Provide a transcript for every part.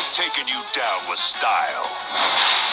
I've taken you down with style.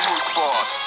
Who's boss.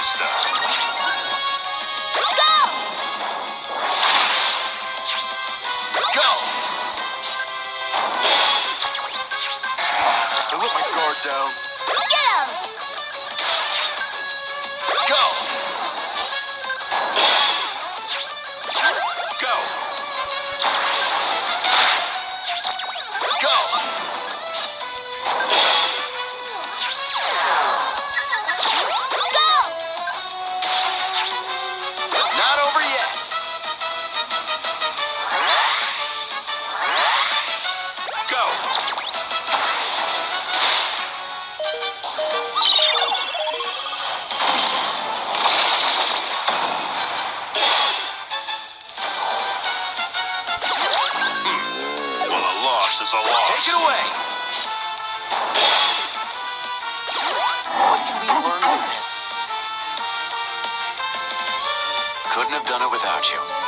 Hasta Couldn't have done it without you.